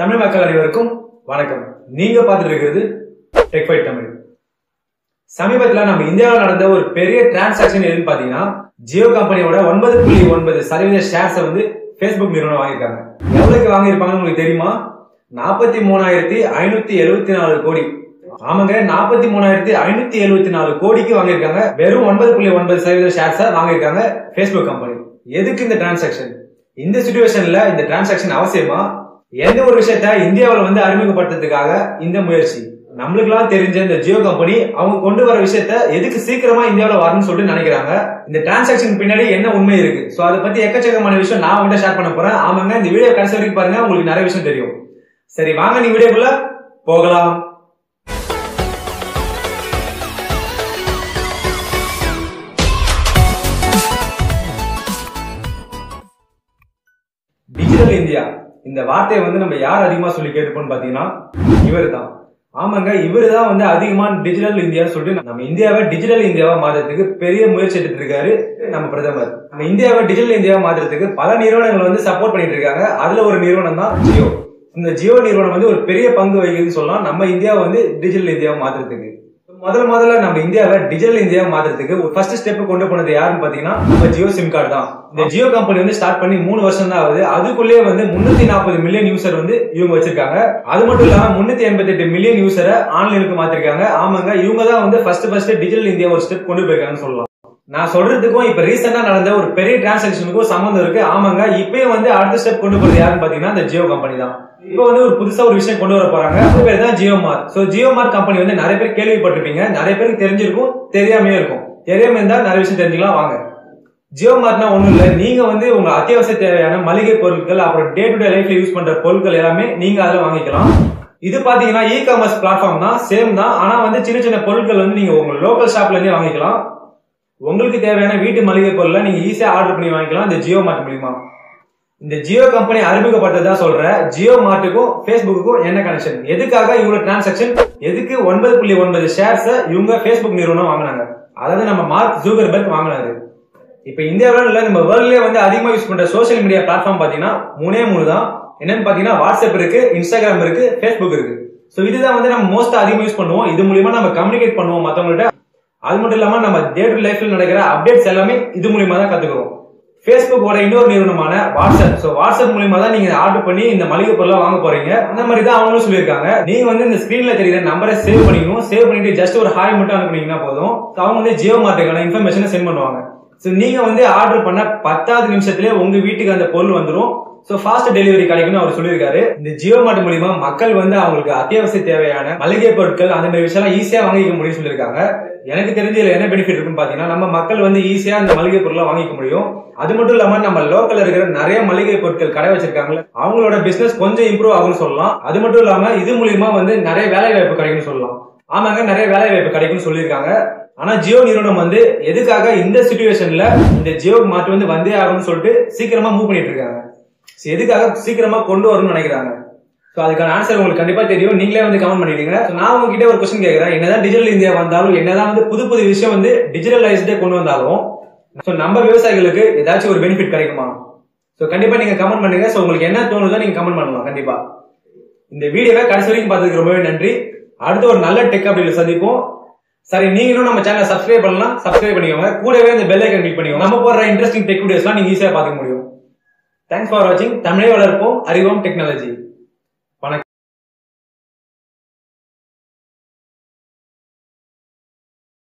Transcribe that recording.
தமிழ் மக்கள் அனைவருக்கும் வணக்கம். நீங்க பார்த்துட்டு இருக்கிறது டெக் தமிழ் சமீபத்தில் நம்ம இந்தியாவில் நடந்த ஒரு பெரிய டிரான்சாக்ஷன் எதுன்னு பார்த்தீங்கன்னா ஜியோ கம்பெனியோட ஒன்பது புள்ளி ஒன்பது சதவீத ஷேர்ஸை வந்து ஃபேஸ்புக் நிறுவனம் வாங்கியிருக்காங்க. எவ்வளவுக்கு வாங்கியிருப்பாங்கன்னு உங்களுக்கு தெரியுமா? நாற்பத்தி மூணாயிரத்தி ஐநூத்தி எழுபத்தி நாலு கோடி. ஆமாங்க நாற்பத்தி மூணாயிரத்தி ஐநூத்தி எழுபத்தி நாலு கோடிக்கு வாங்கியிருக்காங்க. வெறும் ஒன்பது புள்ளி ஒன்பது சதவீத ஷேர்ஸை வாங்கியிருக்காங்க ஃபேஸ்புக் கம்பெனி எதுக்கு இந்த டிரான்சாக்ஷன் இந்த சுச்சுவேஷன்ல இந்த டிரான்சாக்ஷன் அவசியமா? எந்த ஒரு விஷயத்த இந்தியாவில் வந்து அறிமுகப்படுத்துறதுக்காக இந்த முயற்சி. நம்மளுக்கெல்லாம் தெரிஞ்ச இந்த ஜியோ கம்பெனி அவங்க கொண்டு வர விஷயத்த எதுக்கு சீக்கிரமா இந்தியாவில் வரணும்னு சொல்லிட்டு நினைக்கிறாங்க. இந்த டிரான்சாக்ஷன் பின்னாடி என்ன உண்மை இருக்கு? ஸோ அதை பத்தி எக்கச்சக்கமான விஷயம் நான் உங்கள்கிட்ட ஷேர் பண்ண போறேன். ஆமாங்க இந்த வீடியோ கடைசி வரைக்கும் பாருங்க உங்களுக்கு நிறைய விஷயம் தெரியும். சரி வாங்க நீ வீடியோக்குள்ள போகலாம். டிஜிட்டல் இந்தியா இந்த வார்த்தையை வந்து நம்ம யார் அதிகமாக சொல்லி கேட்டுப்போம்னு பார்த்தீங்கன்னா இவர் தான் ஆமாங்க இவர் தான் வந்து அதிகமான டிஜிட்டல் இந்தியான்னு சொல்லிட்டு நம்ம இந்தியாவை டிஜிட்டல் இந்தியாவை மாற்றுறதுக்கு பெரிய முயற்சி எடுத்துட்டு இருக்காரு நம்ம பிரதமர். நம்ம இந்தியாவை டிஜிட்டல் இந்தியாவை மாற்றுறதுக்கு பல நிறுவனங்கள் வந்து சப்போர்ட் பண்ணிட்டு இருக்காங்க அதுல ஒரு நிறுவனம் தான் ஜியோ. இந்த ஜியோ நிறுவனம் வந்து ஒரு பெரிய பங்கு வகிக்குதுன்னு சொல்லலாம். நம்ம இந்தியாவை வந்து டிஜிட்டல் இந்தியாவை மாற்றுறதுக்கு முதல்ல முதல்ல நம்ம இந்தியாவை டிஜிட்டல் இந்தியா மாத்துறதுக்கு ஒரு ஃபர்ஸ்ட் ஸ்டெப் கொண்டு போனது யாருன்னு பாத்தீங்கன்னா நம்ம ஜியோ சிம் கார்டு தான். இந்த ஜியோ கம்பெனி வந்து ஸ்டார்ட் பண்ணி மூணு வருஷம் தான் ஆகுது. அதுக்குள்ளேயே வந்து முன்னூத்தி நாற்பது மில்லியன் யூசர் வந்து இவங்க வச்சிருக்காங்க. அது மட்டும் இல்லாம முன்னூத்தி எண்பத்தி எட்டு மில்லியன் யூசரை ஆன்லைனுக்கு மாத்திருக்காங்க. ஆமாங்க இவங்க தான் வந்து ஃபர்ஸ்ட் ஃபர்ஸ்ட் டிஜிட்டல் இந்தியா ஒரு ஸ்டெப் கொண்டு போயிருக்காங்கன்னு சொல்லலாம். நான் சொல்றதுக்கும் இப்ப ரீசெண்டா நடந்த ஒரு பெரிய டிரான்சாக்ஷனுக்கும் சம்மந்தம் இருக்கு. ஆமாங்க இப்பயும் வந்து அடுத்த ஸ்டெப் கொண்டு போறது யாருன்னு பாத்தீங்கன்னா இந்த ஜியோ கம்பெனி தான். இப்போ வந்து ஒரு புதுசா ஒரு விஷயம் கொண்டு வர போறாங்க. அது பேர் தான் Jio mart so Jio mart company வந்து நிறைய பேர் கேள்விப்பட்டிருப்பீங்க. நிறைய பேருக்கு தெரிஞ்சிருக்கும் தெரியாமையே இருக்கும். தெரியாம இருந்தா நிறைய விஷயம் தெரிஞ்சுக்கலாம். வாங்க. ஜியோ மார்ட்னா ஒண்ணும் இல்லை. நீங்க வந்து உங்க அத்தியாவசிய தேவையான மளிகை பொருட்கள் அப்புறம் டே டு டே லைஃப்ல யூஸ் பண்ற பொருட்கள் எல்லாமே நீங்க அதுல வாங்கிக்கலாம். இது பாத்தீங்கன்னா இ காமர்ஸ் பிளாட்ஃபார்ம் தான். சேம் தான். ஆனா வந்து சின்ன சின்ன பொருட்கள் வந்து நீங்க உங்க லோக்கல் ஷாப்ல இருந்தே வாங்கிக்கலாம். உங்களுக்கு தேவையான வீட்டு மளிகை பொருளை நீங்க ஈஸியா ஆர்டர் பண்ணி வாங்கிக்கலாம். இந்த ஜியோ மார்ட் மூலியமா. இந்த ஜியோ கம்பெனி அறிமுகப்பட்டதா சொல்ற ஜியோ மார்ட்டுக்கும் ஃபேஸ்புக்குக்கும் என்ன கனெக்ஷன் எதுக்காக இவ்வளவு டிரான்சாக்ஷன் எதுக்கு ஒன்பது புள்ளி ஒன்பது ஷேர்ஸ் இவங்க ஃபேஸ்புக் நிறுவனம் வாங்கினாங்க? அதாவது நம்ம மார்க் ஜூகர்பர்க் வாங்கினாரு. இப்ப இந்தியாவில இல்ல நம்ம வேர்ல்ட்லயே வந்து அதிகமா யூஸ் பண்ற சோஷியல் மீடியா பிளாட்ஃபார்ம் பாத்தீங்கன்னா மூணே மூணு தான். என்னன்னு பாத்தீங்கன்னா வாட்ஸ்அப் இருக்கு இன்ஸ்டாகிராம் இருக்கு ஃபேஸ்புக் இருக்கு. சோ இதுதான் வந்து நம்ம மோஸ்ட் அதிகமா யூஸ் பண்ணுவோம். இது மூலியமா நம்ம கம்யூனிகேட் பண்ணுவோம் மத்தவங்கள்ட்ட. அது மட்டும் இல்லாம நம்ம டே டு லைஃப்ல நடக்கிற அப்டேட்ஸ் எல்லாமே இது மூலியமா தான் கத்துக்கிறோம். ஃபேஸ்புக்கோட இன்னொரு நிறுவனமான வாட்ஸ்அப் ஸோ வாட்ஸ்அப் மூலியமா தான் நீங்க ஆர்டர் பண்ணி இந்த மளிகை பொருளை வாங்க போறீங்க. அந்த மாதிரி தான் அவங்களும் சொல்லியிருக்காங்க. நீங்க வந்து இந்த ஸ்கிரீன்ல தெரியுற நம்பரை சேவ் பண்ணிக்கணும். சேவ் பண்ணிட்டு ஜஸ்ட் ஒரு ஹாய் மட்டும் அனுப்புனீங்கன்னா போதும். அவங்க வந்து ஜியோ மார்ட்டுக்கான இன்ஃபர்மேஷனை சென்ட் பண்ணுவாங்க. ஸோ நீங்க வந்து ஆர்டர் பண்ண பத்தாவது நிமிஷத்துல உங்க வீட்டுக்கு அந்த பொருள் வந்துடும் ஸோ ஃபாஸ்ட் டெலிவரி கிடைக்கும்னு அவர் சொல்லியிருக்காரு. இந்த ஜியோ மார்ட் மூலியமா மக்கள் வந்து அவங்களுக்கு அத்தியாவசிய தேவையான மளிகை பொருட்கள் அந்த மாதிரி விஷயம் ஈஸியா வாங்கிக்க முடியும்னு சொல்லியிருக்காங்க. எனக்கு தெரிஞ்ச இதுல என்ன பெனிஃபிட் இருக்குன்னு பாத்தீங்கன்னா நம்ம மக்கள் வந்து ஈஸியா இந்த மளிகை பொருளை வாங்கிக்க முடியும். அது மட்டும் இல்லாம நம்ம லோக்கல்ல இருக்கிற நிறைய மளிகை பொருட்கள் கடை வச்சிருக்காங்களே அவங்களோட பிசினஸ் கொஞ்சம் இம்ப்ரூவ் ஆகும்னு சொல்லலாம். அது மட்டும் இல்லாம இது மூலியமா வந்து நிறைய வேலை வாய்ப்பு கிடைக்கும்னு சொல்லலாம். ஆமாங்க நிறைய வேலை வாய்ப்பு கிடைக்கும்னு சொல்லியிருக்காங்க. ஆனா ஜியோ நிறுவனம் வந்து எதுக்காக இந்த சுச்சுவேஷன்ல இந்த ஜியோ மார்ட் வந்து வந்தே ஆகும்னு சொல்லிட்டு சீக்கிரமா மூவ் பண்ணிட்டு இருக்காங்க. எதுக்காக சீக்கிரமா கொண்டு வரணும்னு நினைக்கிறாங்க? ஸோ அதுக்கான ஆன்சர் உங்களுக்கு கண்டிப்பா தெரியும். நீங்களே வந்து கமெண்ட் பண்ணிடுங்க. நான் உங்ககிட்ட ஒரு கொஸ்டின் கேட்கறேன் என்னதான் டிஜிட்டல் இந்தியா வந்தாலும் என்னதான் வந்து புது புது விஷயம் வந்து டிஜிட்டலைஸ்டே கொண்டு வந்தாலும் ஸோ நம்ம விவசாயிகளுக்கு ஏதாச்சும் ஒரு பெனிஃபிட் கிடைக்குமா? ஸோ கண்டிப்பா நீங்க கமெண்ட் பண்ணுங்க. ஸோ உங்களுக்கு என்ன தோணுதோ நீங்க கமெண்ட் பண்ணலாம். கண்டிப்பா. இந்த வீடியோவை கடைசி வரைக்கும் பார்த்ததுக்கு ரொம்பவே நன்றி. அடுத்து ஒரு நல்ல டெக் அப்படியில் சந்திப்போம். சரி நீங்களும் நம்ம சேனலை சப்ஸ்கிரைப் பண்ணலாம். சப்ஸ்கிரைப் பண்ணிக்கோங்க. கூடவே இந்த பெல் ஐக்கன் கிளிக் பண்ணிக்கோங்க. நம்ம போடுற இன்ட்ரெஸ்டிங் டெக் வீடியோஸ்லாம் நீங்க ஈஸியாக பார்க்க முடியும். தேங்க்ஸ் ஃபார் வாட்சிங் தமிழை வளர்ப்போம். அறிவோம். டெக்னாலஜி